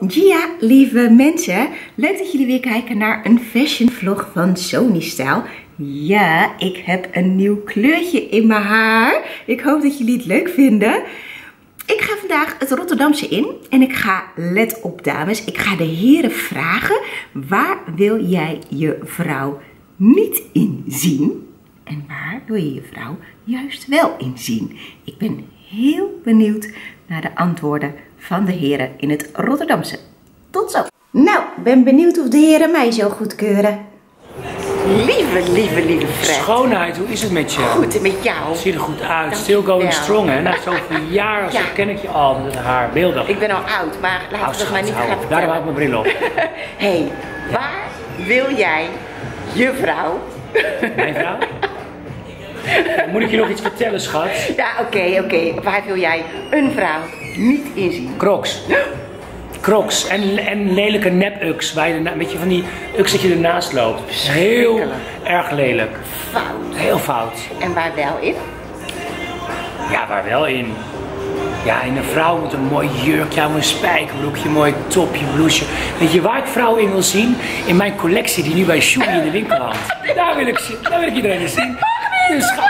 Dia, lieve mensen. Leuk dat jullie weer kijken naar een fashion vlog van Sony Style. Ja, ik heb een nieuw kleurtje in mijn haar. Ik hoop dat jullie het leuk vinden. Ik ga vandaag het Rotterdamse in en ik ga, let op dames, ik ga de heren vragen. Waar wil jij je vrouw niet in zien? En waar wil je je vrouw juist wel in zien? Ik ben heel benieuwd naar de antwoorden van de heren in het Rotterdamse. Tot zo! Nou, ben benieuwd of de heren mij zo goedkeuren. Lieve, lieve, lieve Fred. Schoonheid, hoe is het met je? Goed, met jou? Ziet er goed uit. Still going strong, hè? Na zoveel jaar Ja. zo ken ik je al met haar. Beeldig. Ik ben al oud, maar laten we het maar niet gaan Daarom vertellen. hou ik mijn bril op. hey, waar wil jij je vrouw? Mijn vrouw? Moet ik je nog iets vertellen, schat? Ja, oké, oké. Waar wil jij een vrouw niet in zien? Crocs. Crocs en, en lelijke nep-uks. Waar je Weet je, van die uks dat je ernaast loopt. Heel erg lelijk. Fout. Heel fout. En waar wel in? Ja, waar wel in? Ja, in een vrouw moet een mooi jurkje, een spijkerbroekje, een mooi topje, blouseje. Weet je waar ik vrouwen in wil zien? In mijn collectie die nu bij Shoei in de winkel hangt. Daar wil ik, zien. daar wil ik iedereen in zien. Dus ga-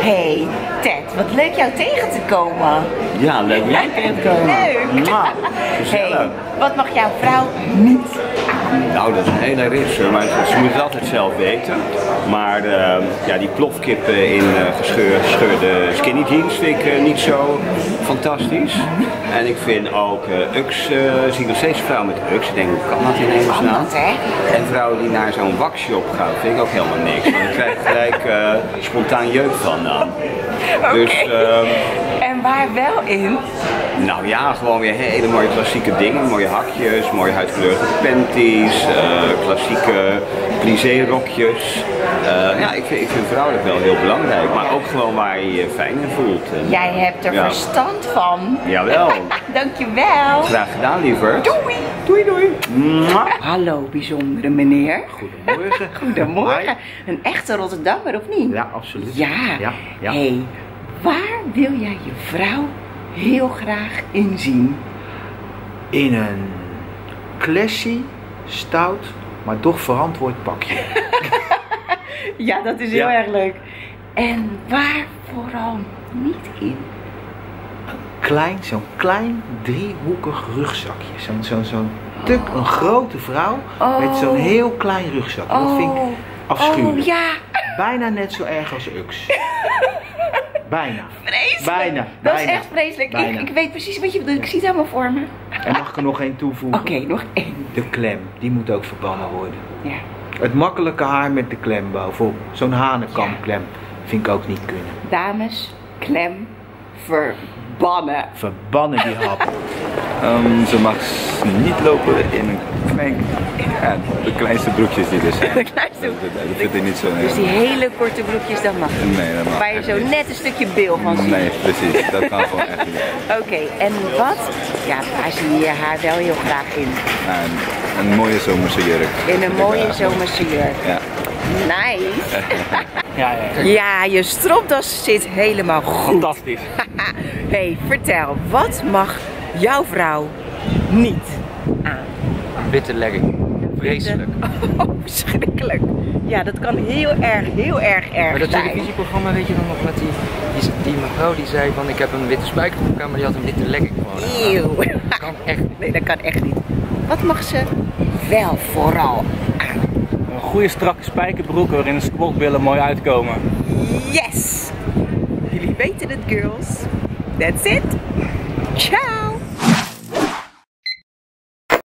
Hey, Ted, wat leuk jou tegen te komen. Ja, leuk om jij tegen te komen. Leuk. Mwah, gezellig. Hey, wat mag jouw vrouw niet? Nou, dat is een hele rits, maar ze, ze moet het altijd zelf weten. Maar eh, ja, die plofkippen in eh, gescheur- gescheurde skinny jeans vind ik eh, niet zo fantastisch. En ik vind ook eh Ux, zie ik nog steeds vrouwen met Ux. Ik denk, hoe kan dat in hemelsnaam? En vrouwen die naar zo'n waxshop gaan, vind ik ook helemaal niks. Want dan krijg je gelijk spontaan jeuk van dan. Dus... ehm, En waar wel in? Nou ja, gewoon weer hele mooie klassieke dingen. Mooie hakjes, mooie huidkleurige panties, eh, klassieke plissé rokjes. Eh, ja, ik vind, ik vind vrouwelijk wel heel belangrijk, maar ook gewoon waar je je fijn in voelt. En- Jij hebt er Ja. verstand van. Jawel. Dankjewel. Graag gedaan, liever. Doei. Doei, doei. Mwah. Hallo, bijzondere meneer. Goedemorgen. Goedemorgen. Een echte Rotterdammer, of niet? Ja, absoluut. Ja. Ja, ja. hey, waar wil jij je vrouw heel graag in zien? In een classy, stout, maar toch verantwoord pakje. Ja, dat is heel Ja. erg leuk. En waar vooral niet in? Klein, zo'n klein driehoekig rugzakje. Zo'n zo'n zo'n tuk, een grote vrouw met zo'n heel klein rugzakje. Dat vind ik afschuwelijk. Oh ja, Bijna net zo erg als Ux. Bijna. vreselijk. Bijna, Dat is echt vreselijk. Ik, weet precies wat je bedoelt. Ik zie het helemaal voor me. En mag ik er nog één toevoegen? Oké, nog één. De klem, die moet ook verbannen worden. Ja. Het makkelijke haar met de klem bovenop. Zo'n hanenkamklem vind ik ook niet kunnen. Dames, klem, verbannen. Verbannen die hap. Ehm, ze mag niet lopen in een klein, ja, de kleinste broekjes die er zijn. De kleinste- dat vind ik niet zo Dus die hele korte broekjes, dat mag niet. Nee, dat mag Waar je zo niet. net een stukje bil van ziet. Nee, precies. Dat kan gewoon echt niet. Oké, en wat? Ja, waar zie je haar wel heel graag in? Nou, een, een mooie zomerse jurk. In een mooie zomerse jurk. Ja. Nice. Ja, ja. Ja, je stropdas zit helemaal goed. Fantastisch. hey, vertel, wat mag jouw vrouw niet aan? Witte legging. Vreselijk. Oh, verschrikkelijk. Ja, dat kan heel erg, heel erg erg Maar dat zijn. televisieprogramma, weet je dan nog met die, die, die mevrouw die zei van ik heb een witte spijkerbroek aan, maar die had een witte legging gewoon. Eeuw. Dat kan echt niet. Nee, dat kan echt niet. Wat mag ze wel vooral aan? Een goede strakke spijkerbroek waarin de sportbillen mooi uitkomen. Yes! Jullie weten het, girls. That's it. Ciao!